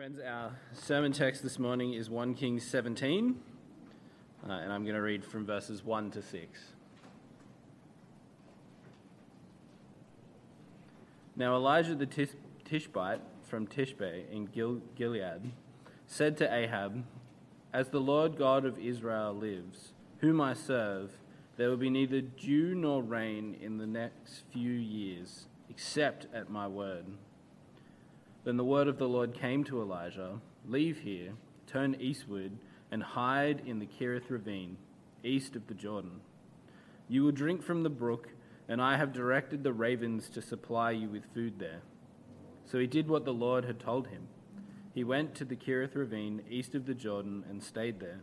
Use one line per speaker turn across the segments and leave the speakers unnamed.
Friends, our sermon text this morning is 1 Kings 17, uh, and I'm going to read from verses 1 to 6. Now Elijah the Tish- Tishbite from Tishbe in Gil- Gilead said to Ahab, As the Lord God of Israel lives, whom I serve, there will be neither dew nor rain in the next few years, except at my word. Then the word of the Lord came to Elijah Leave here, turn eastward, and hide in the Kerith ravine, east of the Jordan. You will drink from the brook, and I have directed the ravens to supply you with food there. So he did what the Lord had told him. He went to the Kerith ravine, east of the Jordan, and stayed there.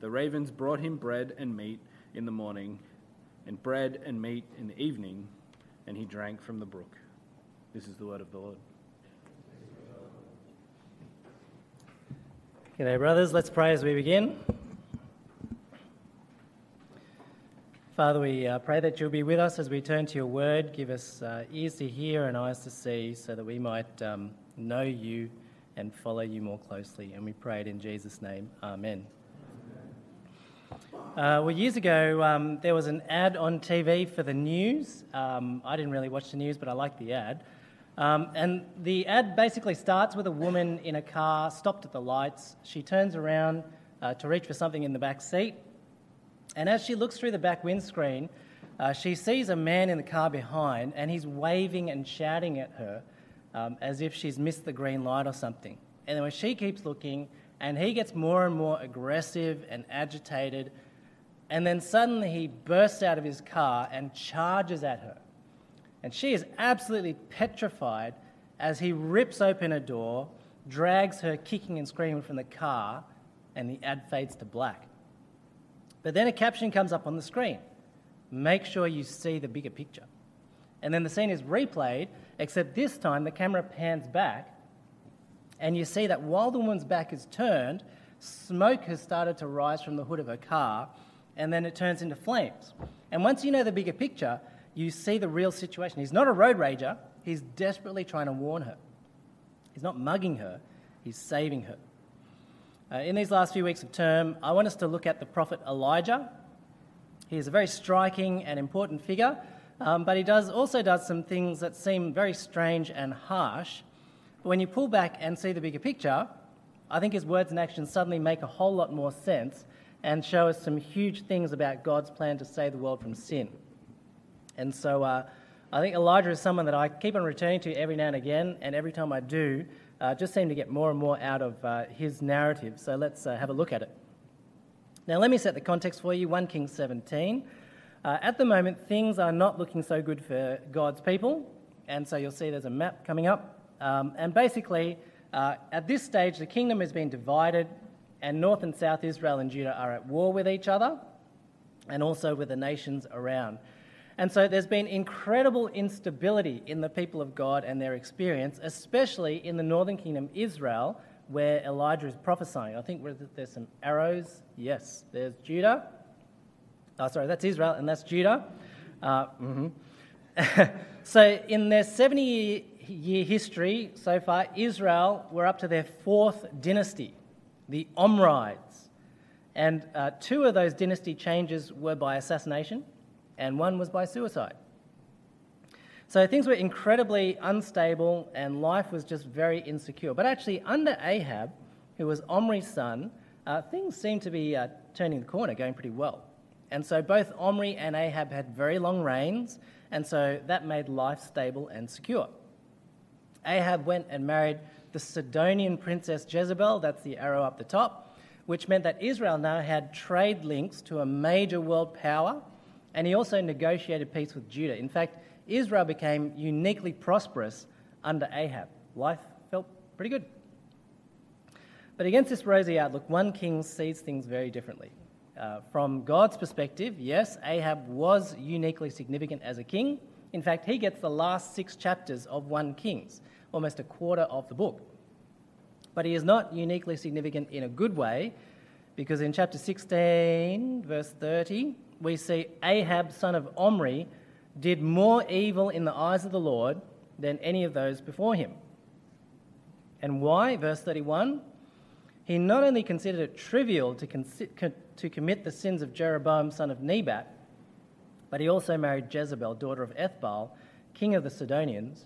The ravens brought him bread and meat in the morning, and bread and meat in the evening, and he drank from the brook. This is the word of the Lord.
G'day, brothers. Let's pray as we begin. Father, we uh, pray that you'll be with us as we turn to your word. Give us uh, ears to hear and eyes to see so that we might um, know you and follow you more closely. And we pray it in Jesus' name. Amen. Uh, well, years ago, um, there was an ad on TV for the news. Um, I didn't really watch the news, but I liked the ad. Um, and the ad basically starts with a woman in a car stopped at the lights. She turns around uh, to reach for something in the back seat. And as she looks through the back windscreen, uh, she sees a man in the car behind, and he's waving and shouting at her um, as if she's missed the green light or something. And then when she keeps looking, and he gets more and more aggressive and agitated, and then suddenly he bursts out of his car and charges at her. And she is absolutely petrified as he rips open a door, drags her kicking and screaming from the car, and the ad fades to black. But then a caption comes up on the screen make sure you see the bigger picture. And then the scene is replayed, except this time the camera pans back, and you see that while the woman's back is turned, smoke has started to rise from the hood of her car, and then it turns into flames. And once you know the bigger picture, you see the real situation. He's not a road rager, he's desperately trying to warn her. He's not mugging her, he's saving her. Uh, in these last few weeks of term, I want us to look at the prophet Elijah. He is a very striking and important figure, um, but he does, also does some things that seem very strange and harsh. But when you pull back and see the bigger picture, I think his words and actions suddenly make a whole lot more sense and show us some huge things about God's plan to save the world from sin. And so uh, I think Elijah is someone that I keep on returning to every now and again, and every time I do, uh, just seem to get more and more out of uh, his narrative. So let's uh, have a look at it. Now, let me set the context for you 1 Kings 17. Uh, at the moment, things are not looking so good for God's people, and so you'll see there's a map coming up. Um, and basically, uh, at this stage, the kingdom has been divided, and North and South Israel and Judah are at war with each other and also with the nations around. And so there's been incredible instability in the people of God and their experience, especially in the northern kingdom, Israel, where Elijah is prophesying. I think there's some arrows. Yes, there's Judah. Oh, sorry, that's Israel, and that's Judah. Uh, mm-hmm. so, in their 70 year history so far, Israel were up to their fourth dynasty, the Omrides. And uh, two of those dynasty changes were by assassination and one was by suicide. So things were incredibly unstable and life was just very insecure. But actually, under Ahab, who was Omri's son, uh, things seemed to be uh, turning the corner, going pretty well. And so both Omri and Ahab had very long reigns, and so that made life stable and secure. Ahab went and married the Sidonian princess Jezebel, that's the arrow up the top, which meant that Israel now had trade links to a major world power and he also negotiated peace with Judah. In fact, Israel became uniquely prosperous under Ahab. Life felt pretty good. But against this rosy outlook, 1 King sees things very differently. Uh, from God's perspective, yes, Ahab was uniquely significant as a king. In fact, he gets the last six chapters of 1 Kings, almost a quarter of the book. But he is not uniquely significant in a good way, because in chapter 16, verse 30, we see Ahab, son of Omri, did more evil in the eyes of the Lord than any of those before him. And why? Verse 31 He not only considered it trivial to, consi- co- to commit the sins of Jeroboam, son of Nebat, but he also married Jezebel, daughter of Ethbaal, king of the Sidonians,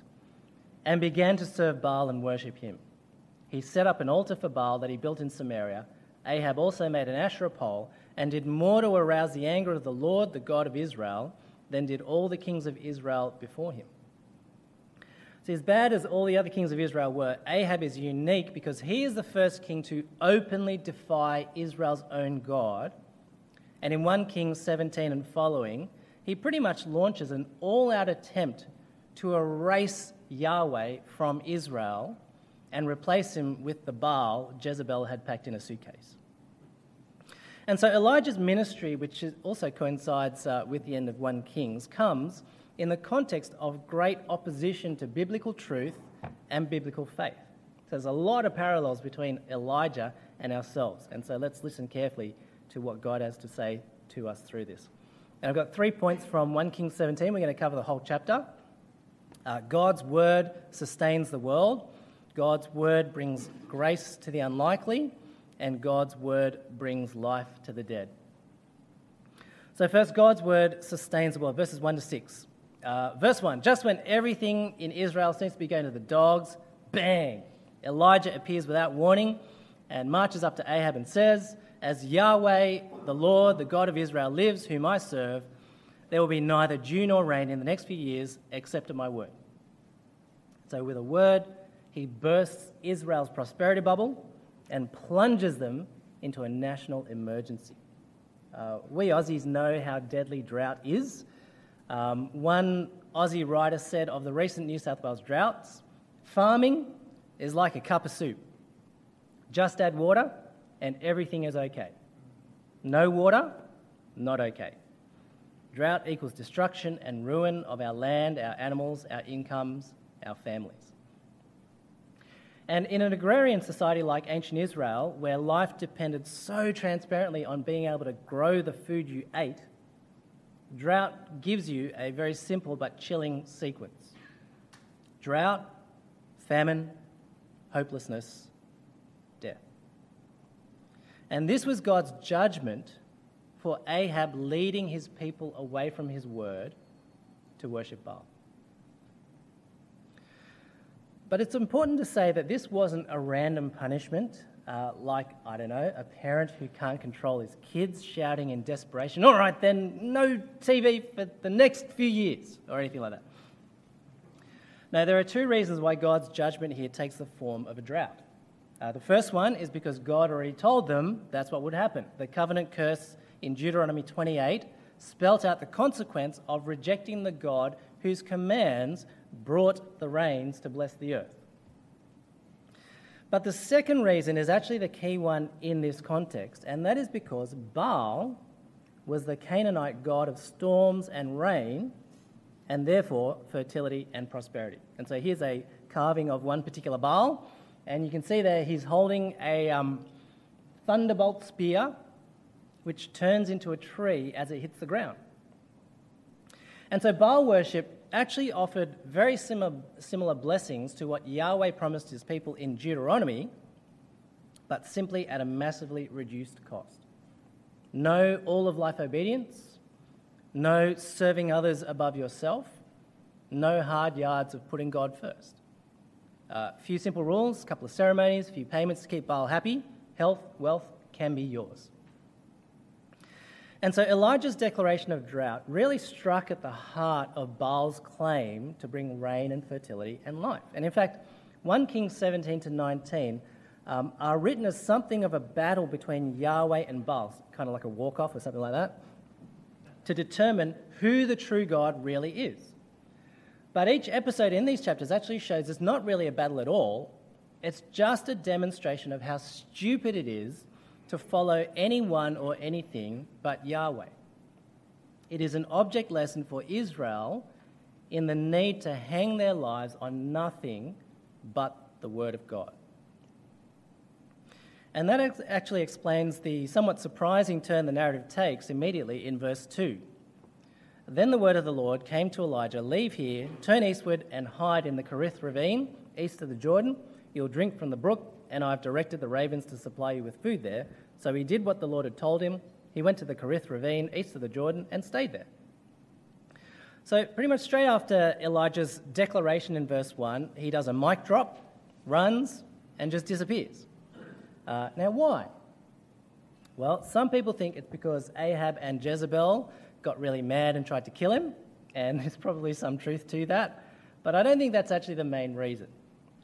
and began to serve Baal and worship him. He set up an altar for Baal that he built in Samaria. Ahab also made an Asherah pole and did more to arouse the anger of the Lord, the God of Israel, than did all the kings of Israel before him. See, as bad as all the other kings of Israel were, Ahab is unique because he is the first king to openly defy Israel's own God. And in 1 Kings 17 and following, he pretty much launches an all out attempt to erase Yahweh from Israel and replace him with the Baal Jezebel had packed in a suitcase. And so Elijah's ministry, which also coincides uh, with the end of 1 Kings, comes in the context of great opposition to biblical truth and biblical faith. So there's a lot of parallels between Elijah and ourselves. And so let's listen carefully to what God has to say to us through this. And I've got three points from 1 Kings 17. We're going to cover the whole chapter. Uh, God's word sustains the world. God's word brings grace to the unlikely, and God's word brings life to the dead. So, first, God's word sustains the world. Verses 1 to 6. Uh, verse 1 Just when everything in Israel seems to be going to the dogs, bang! Elijah appears without warning and marches up to Ahab and says, As Yahweh, the Lord, the God of Israel, lives, whom I serve, there will be neither dew nor rain in the next few years except at my word. So, with a word, he bursts Israel's prosperity bubble and plunges them into a national emergency. Uh, we Aussies know how deadly drought is. Um, one Aussie writer said of the recent New South Wales droughts farming is like a cup of soup. Just add water and everything is okay. No water, not okay. Drought equals destruction and ruin of our land, our animals, our incomes, our families. And in an agrarian society like ancient Israel, where life depended so transparently on being able to grow the food you ate, drought gives you a very simple but chilling sequence drought, famine, hopelessness, death. And this was God's judgment for Ahab leading his people away from his word to worship Baal. But it's important to say that this wasn't a random punishment, uh, like, I don't know, a parent who can't control his kids shouting in desperation, all right, then no TV for the next few years, or anything like that. Now, there are two reasons why God's judgment here takes the form of a drought. Uh, the first one is because God already told them that's what would happen. The covenant curse in Deuteronomy 28 spelt out the consequence of rejecting the God whose commands brought the rains to bless the earth. But the second reason is actually the key one in this context, and that is because Baal was the Canaanite god of storms and rain, and therefore fertility and prosperity. And so here's a carving of one particular Baal, and you can see there he's holding a um, thunderbolt spear, which turns into a tree as it hits the ground. And so Baal worship actually offered very similar, similar blessings to what Yahweh promised his people in Deuteronomy, but simply at a massively reduced cost. No all of life obedience, no serving others above yourself, no hard yards of putting God first. A uh, few simple rules, a couple of ceremonies, a few payments to keep Baal happy, health, wealth can be yours. And so Elijah's declaration of drought really struck at the heart of Baal's claim to bring rain and fertility and life. And in fact, 1 Kings 17 to 19 um, are written as something of a battle between Yahweh and Baal, kind of like a walk off or something like that, to determine who the true God really is. But each episode in these chapters actually shows it's not really a battle at all, it's just a demonstration of how stupid it is to follow anyone or anything but Yahweh. It is an object lesson for Israel in the need to hang their lives on nothing but the Word of God. And that actually explains the somewhat surprising turn the narrative takes immediately in verse 2. Then the word of the Lord came to Elijah Leave here, turn eastward, and hide in the Kerith ravine, east of the Jordan. You'll drink from the brook, and I've directed the ravens to supply you with food there. So he did what the Lord had told him. He went to the Kerith ravine, east of the Jordan, and stayed there. So, pretty much straight after Elijah's declaration in verse 1, he does a mic drop, runs, and just disappears. Uh, now, why? Well, some people think it's because Ahab and Jezebel got really mad and tried to kill him, and there's probably some truth to that. But I don't think that's actually the main reason.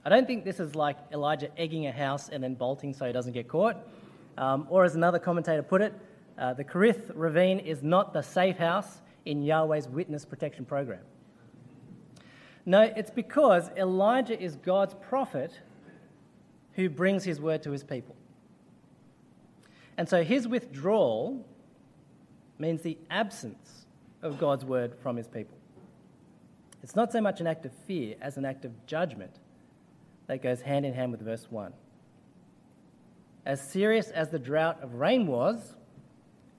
I don't think this is like Elijah egging a house and then bolting so he doesn't get caught. Um, or, as another commentator put it, uh, the Kerith ravine is not the safe house in Yahweh's witness protection program. No, it's because Elijah is God's prophet who brings his word to his people. And so his withdrawal means the absence of God's word from his people. It's not so much an act of fear as an act of judgment that goes hand in hand with verse 1. As serious as the drought of rain was,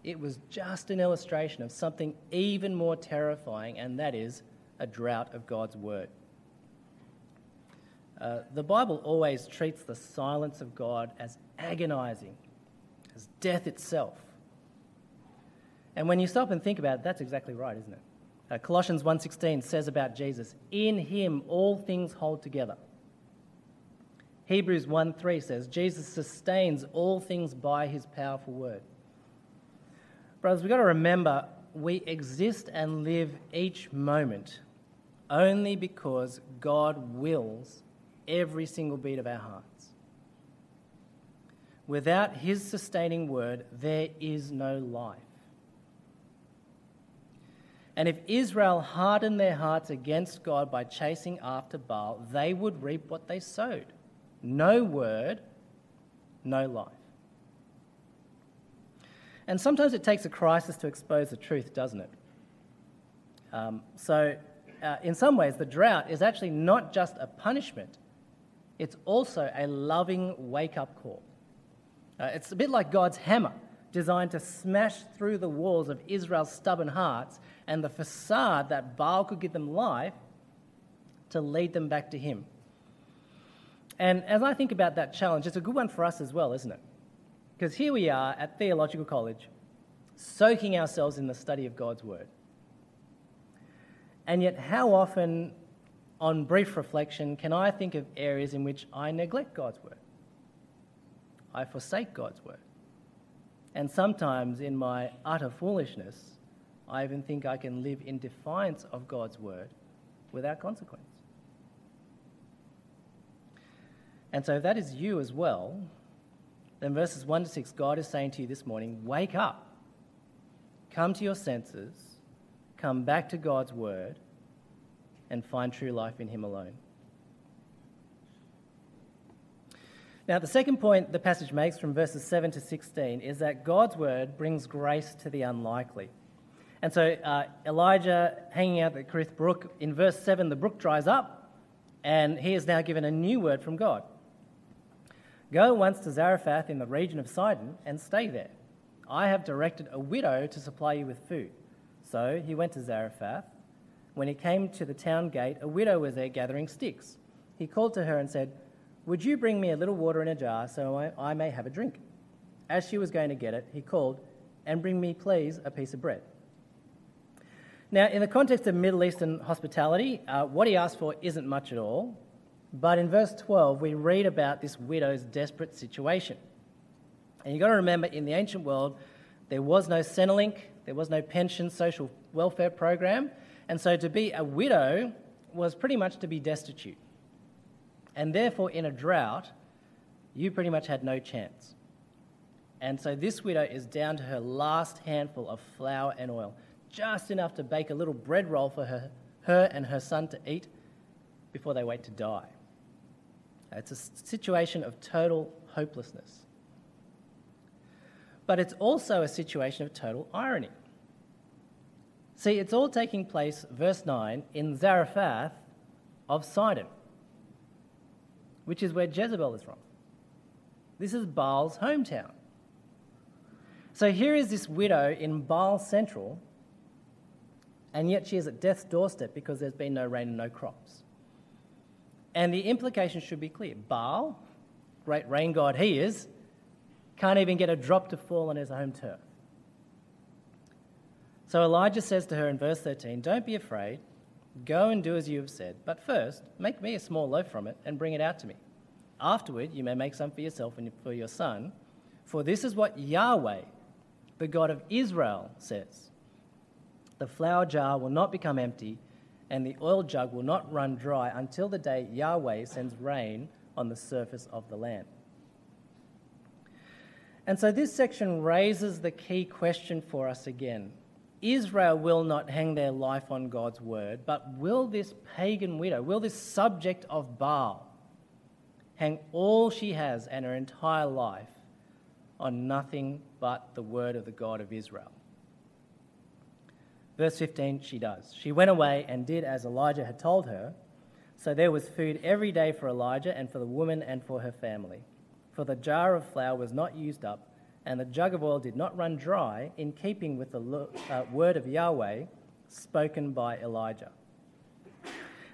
it was just an illustration of something even more terrifying, and that is a drought of God's word. Uh, the Bible always treats the silence of God as agonizing, as death itself. And when you stop and think about it, that's exactly right, isn't it? Uh, Colossians 1:16 says about Jesus, "In him all things hold together." Hebrews 1:3 says, "Jesus sustains all things by his powerful word." Brothers, we've got to remember we exist and live each moment only because God wills every single beat of our hearts. Without His sustaining word, there is no life. And if Israel hardened their hearts against God by chasing after Baal, they would reap what they sowed no word, no life. And sometimes it takes a crisis to expose the truth, doesn't it? Um, so, uh, in some ways, the drought is actually not just a punishment, it's also a loving wake up call. Uh, it's a bit like God's hammer, designed to smash through the walls of Israel's stubborn hearts and the facade that Baal could give them life to lead them back to Him. And as I think about that challenge, it's a good one for us as well, isn't it? Because here we are at Theological College, soaking ourselves in the study of God's Word. And yet, how often, on brief reflection, can I think of areas in which I neglect God's Word? I forsake God's Word. And sometimes, in my utter foolishness, I even think I can live in defiance of God's Word without consequence. And so, if that is you as well, then verses 1 to 6, God is saying to you this morning wake up, come to your senses, come back to God's word, and find true life in Him alone. Now, the second point the passage makes from verses 7 to 16 is that God's word brings grace to the unlikely. And so uh, Elijah hanging out at Kerith Brook, in verse 7, the brook dries up, and he is now given a new word from God. Go once to Zarephath in the region of Sidon and stay there. I have directed a widow to supply you with food. So he went to Zarephath. When he came to the town gate, a widow was there gathering sticks. He called to her and said, Would you bring me a little water in a jar so I, may have a drink? As she was going to get it, he called, And bring me, please, a piece of bread. Now, in the context of Middle Eastern hospitality, uh, what he asked for isn't much at all. But in verse 12, we read about this widow's desperate situation. And you've got to remember, in the ancient world, there was no Centrelink, there was no pension, social welfare program. And so to be a widow was pretty much to be destitute. And therefore, in a drought, you pretty much had no chance. And so this widow is down to her last handful of flour and oil, just enough to bake a little bread roll for her, her and her son to eat before they wait to die. It's a situation of total hopelessness. But it's also a situation of total irony. See, it's all taking place, verse 9, in Zarephath of Sidon, which is where Jezebel is from. This is Baal's hometown. So here is this widow in Baal Central, and yet she is at death's doorstep because there's been no rain and no crops. And the implication should be clear Baal, great rain god he is, can't even get a drop to fall on his home turf. So Elijah says to her in verse 13, Don't be afraid. Go and do as you have said. But first, make me a small loaf from it and bring it out to me. Afterward, you may make some for yourself and for your son. For this is what Yahweh, the God of Israel, says The flour jar will not become empty, and the oil jug will not run dry until the day Yahweh sends rain on the surface of the land. And so this section raises the key question for us again Israel will not hang their life on God's word, but will this pagan widow, will this subject of Baal, hang all she has and her entire life on nothing but the word of the God of Israel? Verse 15, she does. She went away and did as Elijah had told her. So there was food every day for Elijah and for the woman and for her family. For the jar of flour was not used up and the jug of oil did not run dry, in keeping with the uh, word of Yahweh spoken by Elijah.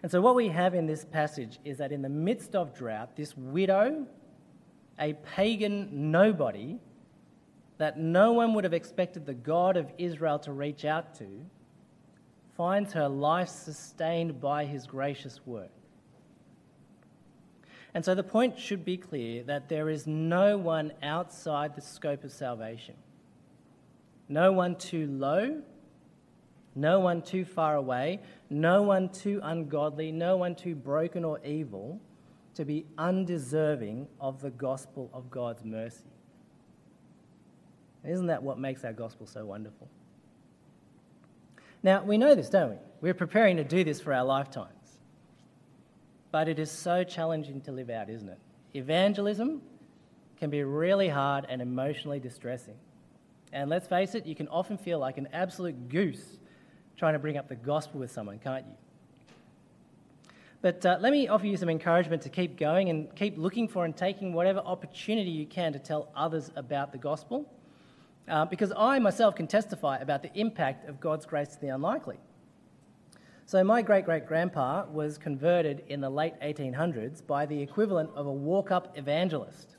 And so, what we have in this passage is that in the midst of drought, this widow, a pagan nobody that no one would have expected the God of Israel to reach out to, finds her life sustained by his gracious work. And so the point should be clear that there is no one outside the scope of salvation. No one too low, no one too far away, no one too ungodly, no one too broken or evil to be undeserving of the gospel of God's mercy. Isn't that what makes our gospel so wonderful? Now, we know this, don't we? We're preparing to do this for our lifetimes. But it is so challenging to live out, isn't it? Evangelism can be really hard and emotionally distressing. And let's face it, you can often feel like an absolute goose trying to bring up the gospel with someone, can't you? But uh, let me offer you some encouragement to keep going and keep looking for and taking whatever opportunity you can to tell others about the gospel. Uh, because I myself can testify about the impact of God's grace to the unlikely. So, my great great grandpa was converted in the late 1800s by the equivalent of a walk up evangelist.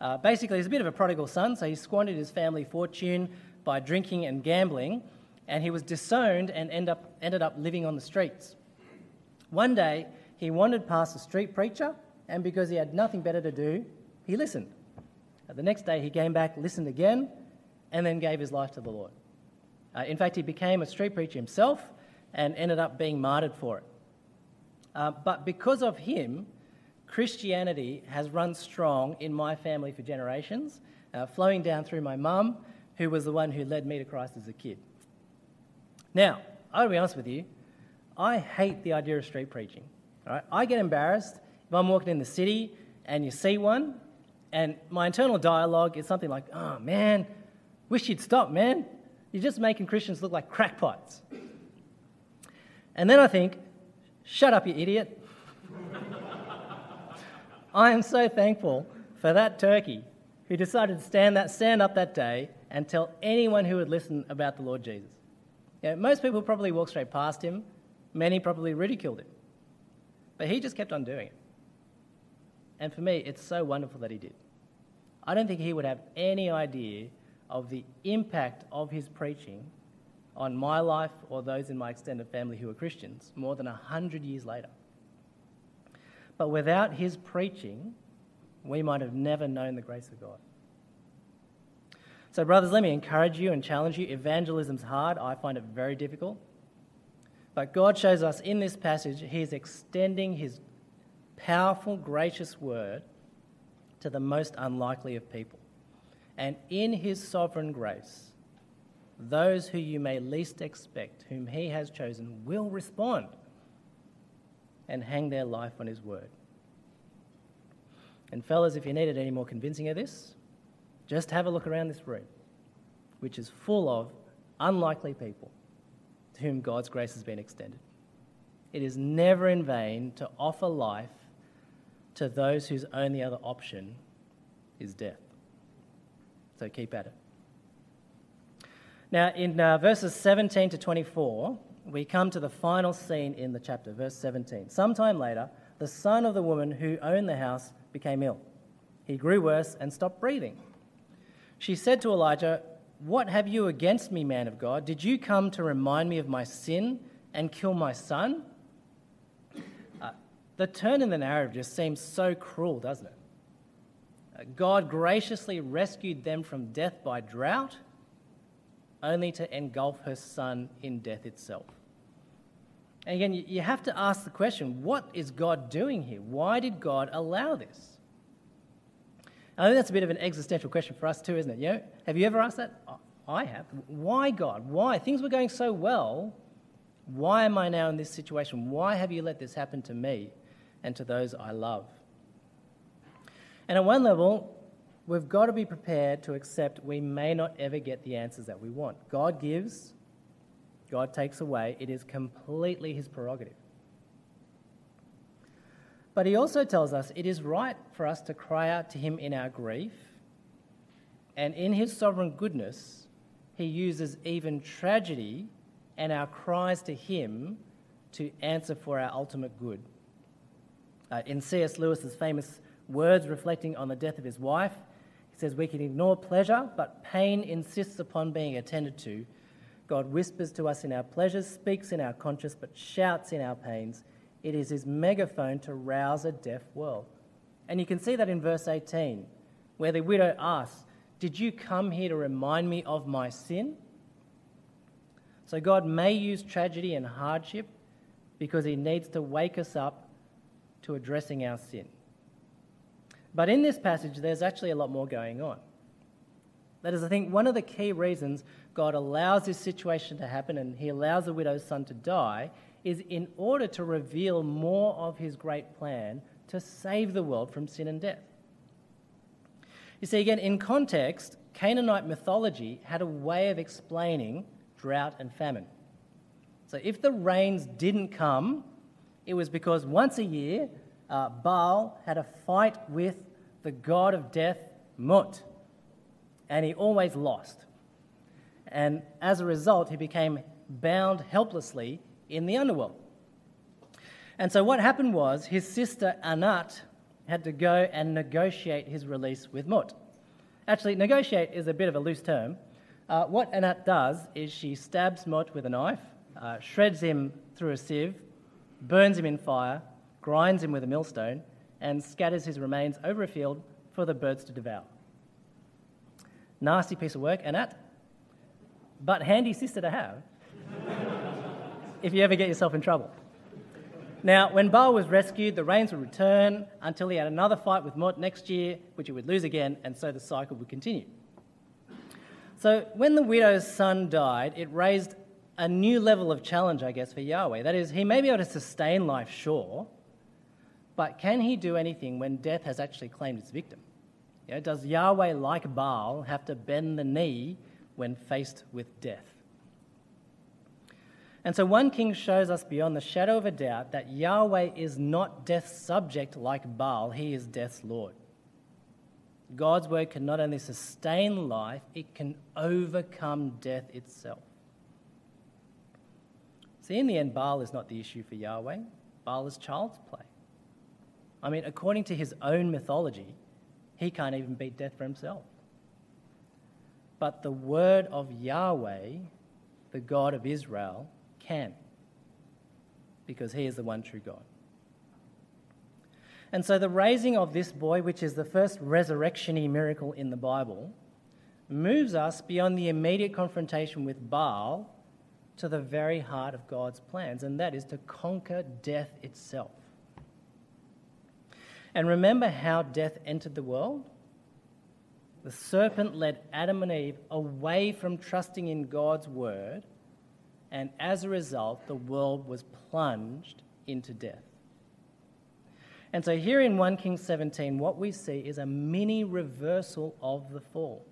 Uh, basically, he's a bit of a prodigal son, so he squandered his family fortune by drinking and gambling, and he was disowned and end up, ended up living on the streets. One day, he wandered past a street preacher, and because he had nothing better to do, he listened. Uh, the next day, he came back, listened again, and then gave his life to the Lord. Uh, in fact, he became a street preacher himself and ended up being martyred for it. Uh, but because of him, Christianity has run strong in my family for generations, uh, flowing down through my mum, who was the one who led me to Christ as a kid. Now, I'll be honest with you, I hate the idea of street preaching. All right? I get embarrassed if I'm walking in the city and you see one, and my internal dialogue is something like, oh man, wish you'd stop, man. You're just making Christians look like crackpots. And then I think, shut up, you idiot. I am so thankful for that turkey who decided to stand, that, stand up that day and tell anyone who would listen about the Lord Jesus. You know, most people probably walked straight past him, many probably ridiculed him. But he just kept on doing it. And for me, it's so wonderful that he did. I don't think he would have any idea of the impact of his preaching on my life or those in my extended family who are Christians more than a hundred years later. But without his preaching, we might have never known the grace of God. So, brothers, let me encourage you and challenge you. Evangelism's hard. I find it very difficult. But God shows us in this passage, He is extending His powerful, gracious word to the most unlikely of people. And in His sovereign grace, those who you may least expect, whom he has chosen, will respond and hang their life on his word. And, fellas, if you needed any more convincing of this, just have a look around this room, which is full of unlikely people to whom God's grace has been extended. It is never in vain to offer life to those whose only other option is death. So keep at it. Now, in uh, verses 17 to 24, we come to the final scene in the chapter, verse 17. Sometime later, the son of the woman who owned the house became ill. He grew worse and stopped breathing. She said to Elijah, What have you against me, man of God? Did you come to remind me of my sin and kill my son? Uh, the turn in the narrative just seems so cruel, doesn't it? God graciously rescued them from death by drought, only to engulf her son in death itself. And again, you have to ask the question what is God doing here? Why did God allow this? I think that's a bit of an existential question for us too, isn't it? You know, have you ever asked that? I have. Why, God? Why? Things were going so well. Why am I now in this situation? Why have you let this happen to me and to those I love? And at one level, we've got to be prepared to accept we may not ever get the answers that we want. God gives, God takes away. It is completely His prerogative. But he also tells us it is right for us to cry out to him in our grief, and in his sovereign goodness, he uses even tragedy and our cries to him to answer for our ultimate good. Uh, in C.S. Lewis's famous words reflecting on the death of his wife, he says, We can ignore pleasure, but pain insists upon being attended to. God whispers to us in our pleasures, speaks in our conscience, but shouts in our pains. It is his megaphone to rouse a deaf world. And you can see that in verse 18, where the widow asks, Did you come here to remind me of my sin? So God may use tragedy and hardship because he needs to wake us up to addressing our sin. But in this passage, there's actually a lot more going on. That is, I think, one of the key reasons God allows this situation to happen and he allows the widow's son to die is in order to reveal more of his great plan to save the world from sin and death. You see, again, in context, Canaanite mythology had a way of explaining drought and famine. So if the rains didn't come, it was because once a year, uh, Baal had a fight with the god of death, Mut, and he always lost. And as a result, he became bound helplessly in the underworld. And so what happened was his sister Anat had to go and negotiate his release with Mut. Actually, negotiate is a bit of a loose term. Uh, what Anat does is she stabs Mut with a knife, uh, shreds him through a sieve, burns him in fire, grinds him with a millstone, and scatters his remains over a field for the birds to devour. Nasty piece of work, Anat, but handy sister to have if you ever get yourself in trouble. Now, when Baal was rescued, the rains would return until he had another fight with Mut next year, which he would lose again, and so the cycle would continue. So, when the widow's son died, it raised a new level of challenge, I guess, for Yahweh. That is, he may be able to sustain life, sure, but can he do anything when death has actually claimed its victim? You know, does Yahweh, like Baal, have to bend the knee when faced with death? And so 1 King shows us beyond the shadow of a doubt that Yahweh is not death's subject like Baal, he is death's Lord. God's word can not only sustain life, it can overcome death itself. See, in the end, Baal is not the issue for Yahweh, Baal is child's play. I mean, according to his own mythology, he can't even beat death for himself. But the word of Yahweh, the God of Israel, can, because he is the one true God. And so the raising of this boy, which is the first resurrection miracle in the Bible, moves us beyond the immediate confrontation with Baal to the very heart of God's plans, and that is to conquer death itself. And remember how death entered the world? The serpent led Adam and Eve away from trusting in God's word and as a result, the world was plunged into death. And so, here in 1 Kings 17, what we see is a mini reversal of the fall.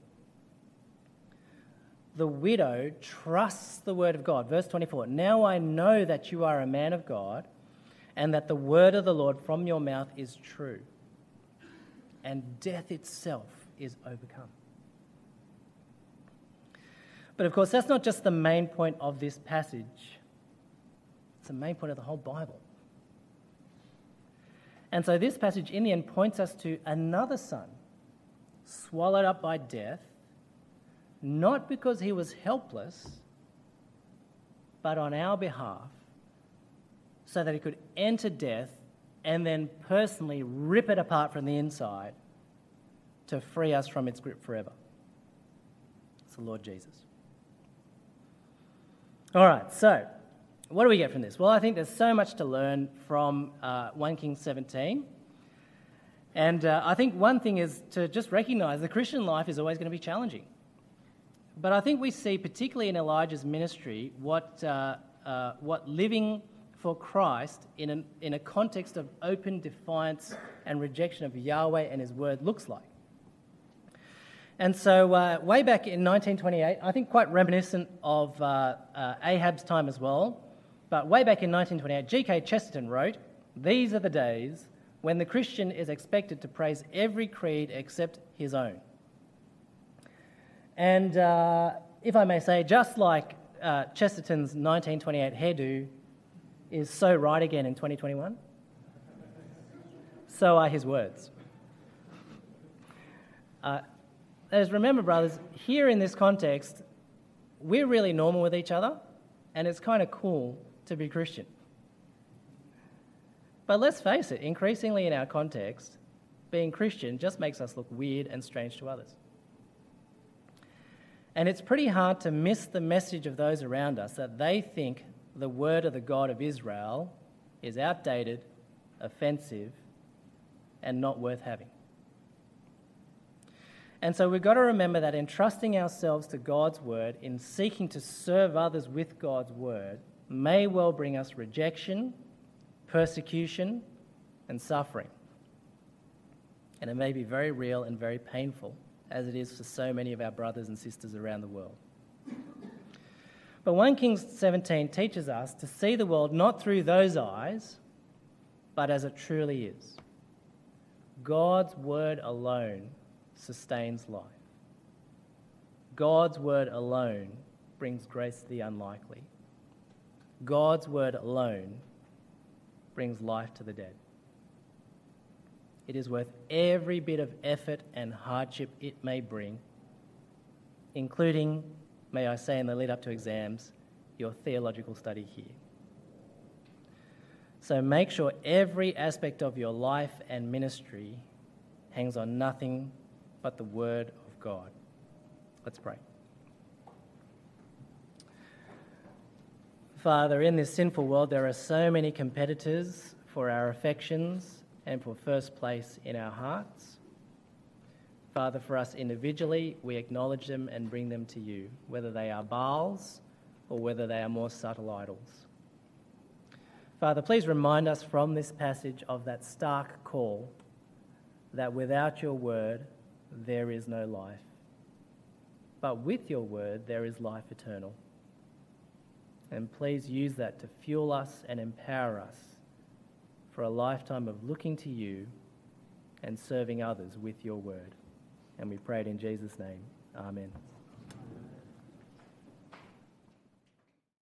The widow trusts the word of God. Verse 24 Now I know that you are a man of God, and that the word of the Lord from your mouth is true. And death itself is overcome. But of course, that's not just the main point of this passage, it's the main point of the whole Bible. And so this passage in the end points us to another son, swallowed up by death, not because he was helpless, but on our behalf, so that he could enter death and then personally rip it apart from the inside to free us from its grip forever. It's the Lord Jesus. All right, so what do we get from this? Well, I think there's so much to learn from uh, 1 Kings 17. And uh, I think one thing is to just recognize the Christian life is always going to be challenging. But I think we see, particularly in Elijah's ministry, what, uh, uh what living for Christ in, an, in a context of open defiance and rejection of Yahweh and His word looks like. And so, uh, way back in 1928, I think quite reminiscent of uh, uh, Ahab's time as well, but way back in 1928, G.K. Chesterton wrote, These are the days when the Christian is expected to praise every creed except his own. And uh, if I may say, just like uh, Chesterton's 1928 hairdo is so right again in 2021, so are his words. Uh, as remember, brothers, here in this context, we're really normal with each other, and it's kind of cool to be Christian. But let's face it, increasingly in our context, being Christian just makes us look weird and strange to others. And it's pretty hard to miss the message of those around us that they think the word of the God of Israel is outdated, offensive, and not worth having. And so we've got to remember that entrusting ourselves to God's word, in seeking to serve others with God's word, may well bring us rejection, persecution, and suffering. And it may be very real and very painful, as it is for so many of our brothers and sisters around the world. But 1 Kings 17 teaches us to see the world not through those eyes, but as it truly is. God's word alone sustains life. God's word alone brings grace to the unlikely. God's word alone brings life to the dead. It is worth every bit of effort and hardship it may bring, including, may I say, in the lead up to exams, your theological study here. So make sure every aspect of your life and ministry hangs on nothing but the Word of God. Let's pray. Father, in this sinful world, there are so many competitors for our affections and for first place in our hearts. Father, for us individually, we acknowledge them and bring them to you, whether they are Baals or whether they are more subtle idols. Father, please remind us from this passage of that stark call that without your word, there is no life. But with your word, there is life eternal. And please use that to fuel us and empower us for a lifetime of looking to you and serving others with your word. And we pray it in Jesus' name. Amen.